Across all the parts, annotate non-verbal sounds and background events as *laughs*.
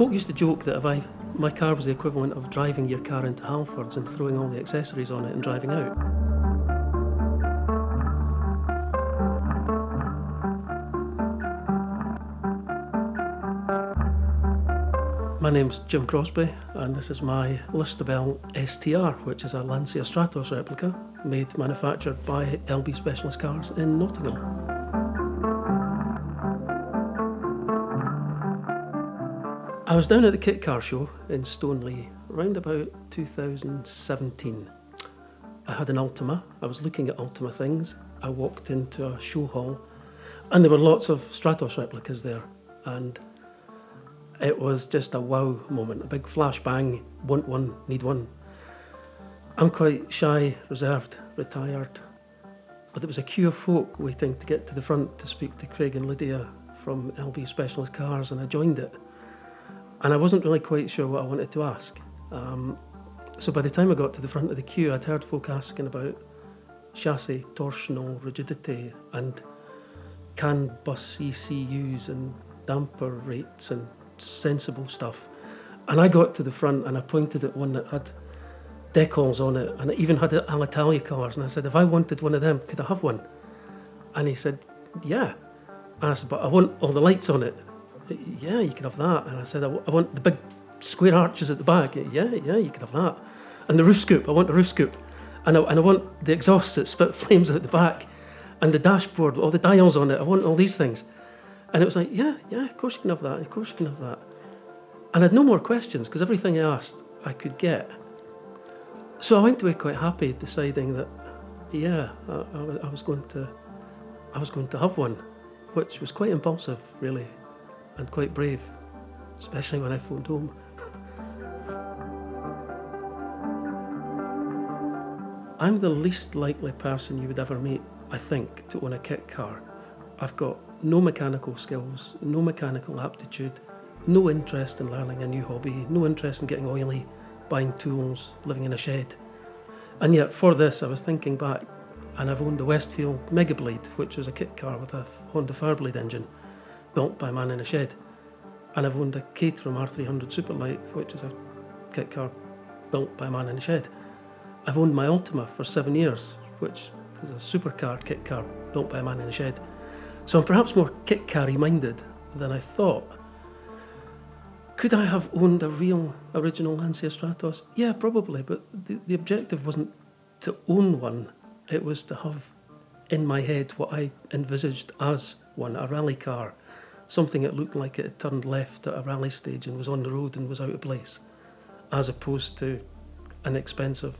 Folk used to joke that if I, my car was the equivalent of driving your car into Halfords and throwing all the accessories on it and driving out. My name's Jim Crosby, and this is my ListerBell STR, which is a Lancia Stratos replica made manufactured by LB Specialist Cars in Nottingham. I was down at the Kit Car Show in Stoneleigh around about 2017. I had an Ultima, I was looking at Ultima things. I walked into a show hall, and there were lots of Stratos replicas there, and it was just a wow moment, a big flashbang, want one, need one. I'm quite shy, reserved, retired, but there was a queue of folk waiting to get to the front to speak to Craig and Lydia from LB Specialist Cars, and I joined it. And I wasn't really quite sure what I wanted to ask. Um, so by the time I got to the front of the queue, I'd heard folk asking about chassis torsional rigidity and CAN bus ECUs and damper rates and sensible stuff. And I got to the front and I pointed at one that had decals on it and it even had Alitalia colours. And I said, if I wanted one of them, could I have one? And he said, yeah. And I said, but I want all the lights on it. Yeah, you can have that. And I said, I, want the big square arches at the back. Yeah, yeah, you can have that. And the roof scoop, I want the roof scoop. And I, and I want the exhaust that spit *laughs* flames out the back. And the dashboard, all the dials on it. I want all these things. And it was like, yeah, yeah, of course you can have that, of course you can have that. And I had no more questions because everything I asked I could get. So I went away quite happy, deciding that, yeah, I, I, I was going to, I was going to have one, which was quite impulsive, really, and quite brave, especially when I phoned home. *laughs* I'm the least likely person you would ever meet, I think, to own a kit car. I've got no mechanical skills, no mechanical aptitude, no interest in learning a new hobby, no interest in getting oily, buying tools, living in a shed. And yet, for this, I was thinking back, and I've owned a Westfield Megablade, which was a kit car with a Honda Fireblade engine, built by a man in a shed. And I've owned a Caterham R300 Superlight, which is a kit car built by a man in a shed. I've owned my Ultima for seven years, which is a supercar kit car built by a man in a shed. So I'm perhaps more kit carry minded than I thought. Could I have owned a real original Lancia Stratos? Yeah, probably, but the, the objective wasn't to own one, it was to have in my head what I envisaged as one a rally car, something that looked like it had turned left at a rally stage and was on the road and was out of place, as opposed to an expensive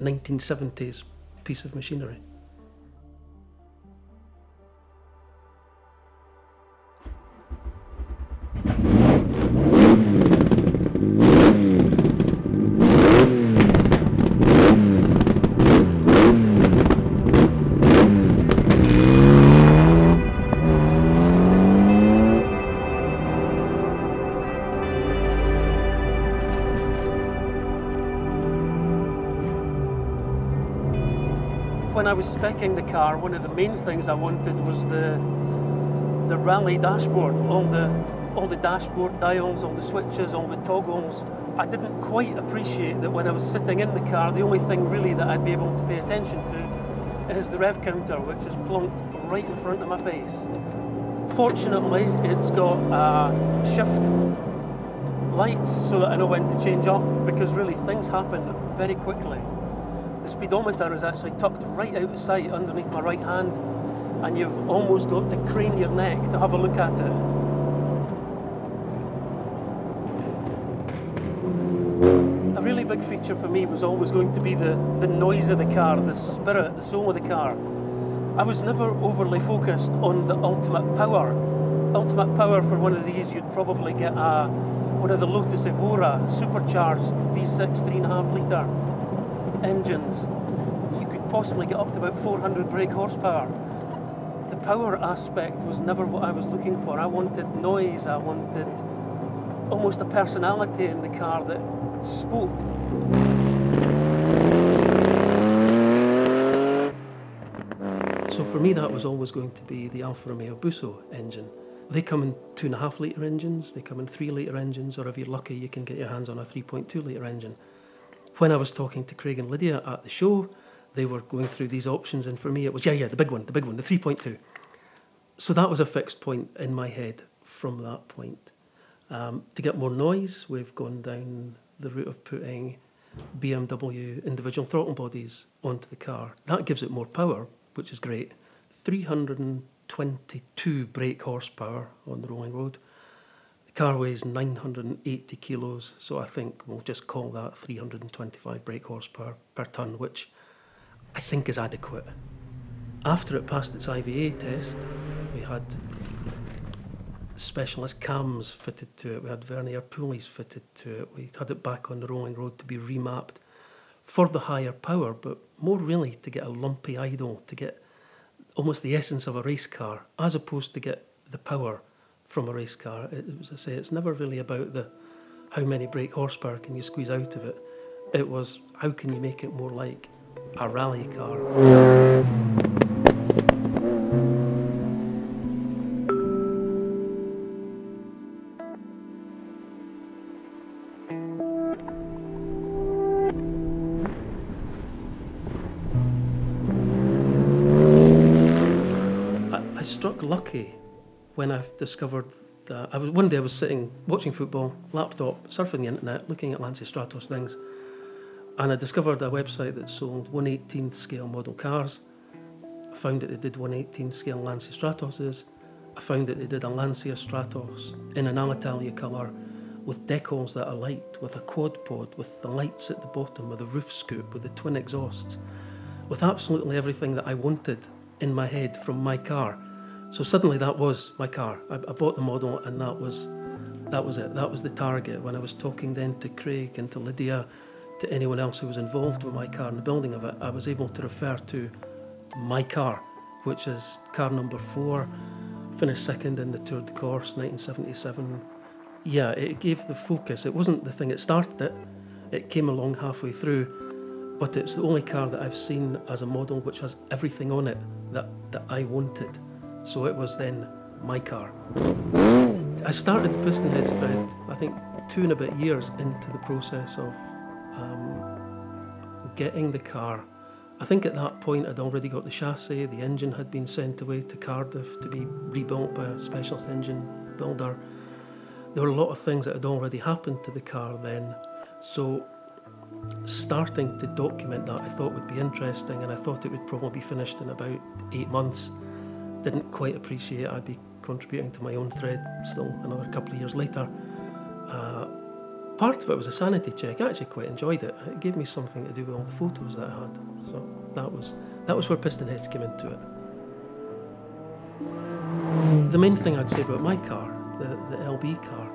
1970s piece of machinery. When I was specking the car, one of the main things I wanted was the the rally dashboard, all the all the dashboard dials, all the switches, all the toggles. I didn't quite appreciate that when I was sitting in the car, the only thing really that I'd be able to pay attention to is the rev counter, which is plunked right in front of my face. Fortunately, it's got uh, shift lights so that I know when to change up because really things happen very quickly. The speedometer is actually tucked right out of sight underneath my right hand and you've almost got to crane your neck to have a look at it. A really big feature for me was always going to be the, the noise of the car, the spirit, the soul of the car. I was never overly focused on the ultimate power. Ultimate power for one of these, you'd probably get a, one of the Lotus Evora supercharged V6 3.5 litre engines. You could possibly get up to about 400 brake horsepower the power aspect was never what I was looking for. I wanted noise, I wanted almost a personality in the car that spoke. So for me, that was always going to be the Alfa Romeo Busso engine. they come in two and a half litre engines, they come in three litre engines, or if you're lucky, you can get your hands on a 3.2 litre engine. When I was talking to Craig and Lydia at the show, they were going through these options, and for me, it was yeah, yeah, the big one, the big one, the 3.2. So that was a fixed point in my head from that point. Um, to get more noise, we've gone down the route of putting BMW individual throttle bodies onto the car. That gives it more power, which is great. 322 brake horsepower on the rolling road. The car weighs 980 kilos, so I think we'll just call that 325 brake horsepower per tonne, which I think is adequate. After it passed its IVA test, we had specialist cams fitted to it. We had vernier pulleys fitted to it. We had it back on the rolling road to be remapped for the higher power, but more really to get a lumpy idle, to get almost the essence of a race car, as opposed to get the power from a race car. It, as I say, it's never really about the how many brake horsepower can you squeeze out of it. It was how can you make it more like a rally car. I struck lucky when I discovered that I was one day I was sitting watching football, laptop, surfing the internet, looking at Lancia Stratos things, and I discovered a website that sold 118th scale model cars. I found that they did 118th scale Lancia Stratoses. I found that they did a Lancia Stratos in an Alitalia colour with decals that are light, with a quad pod, with the lights at the bottom, with a roof scoop, with the twin exhausts, with absolutely everything that I wanted in my head from my car. So suddenly that was my car. I, I, bought the model and that was that was it. That was the target. When I was talking then to Craig and to Lydia, to anyone else who was involved with my car and the building of it, I was able to refer to my car, which is car number four, finished second in the Tour de Corse 1977. Yeah, it gave the focus. It wasn't the thing that started it. It came along halfway through, but it's the only car that I've seen as a model which has everything on it that, that I wanted. So it was then my car. I started the Pistonheads thread, I think, two and a bit years into the process of um, getting the car. I think at that point I'd already got the chassis, the engine had been sent away to Cardiff to be rebuilt by a specialist engine builder. There were a lot of things that had already happened to the car then. So starting to document that I thought would be interesting and I thought it would probably be finished in about eight months didn't quite appreciate I'd be contributing to my own thread still another couple of years later. Uh, part of it was a sanity check. I actually quite enjoyed it. It gave me something to do with all the photos that I had. So that was that was where Piston Heads came into it. The main thing I'd say about my car, the, the LB car,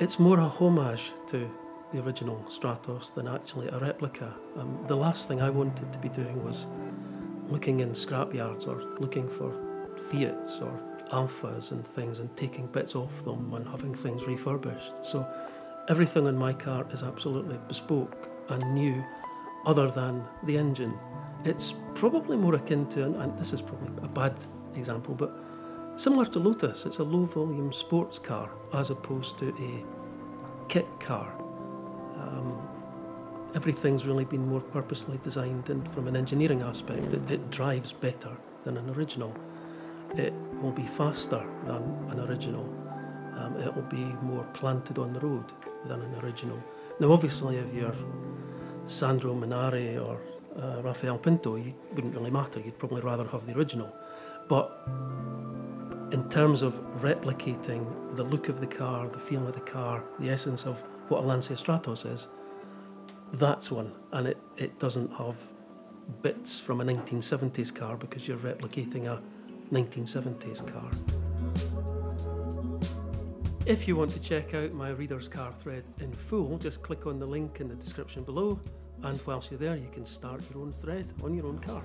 it's more a homage to the original Stratos than actually a replica. Um, the last thing I wanted to be doing was looking in scrapyards or looking for Fiats or Alphas and things and taking bits off them and having things refurbished. So everything in my car is absolutely bespoke and new, other than the engine. It's probably more akin to, and this is probably a bad example, but similar to Lotus, it's a low volume sports car as opposed to a kit car. Um, everything's really been more purposely designed and from an engineering aspect it, it drives better than an original it will be faster than an original. Um, it will be more planted on the road than an original. Now, obviously, if you're Sandro Munari or uh, Rafael Pinto, it wouldn't really matter. You'd probably rather have the original. But in terms of replicating the look of the car, the feel of the car, the essence of what a Lancia Stratos is, that's one. And it, it doesn't have bits from a 1970s car because you're replicating a 1970s car. If you want to check out my Reader's Car thread in full, just click on the link in the description below, and whilst you're there, you can start your own thread on your own car.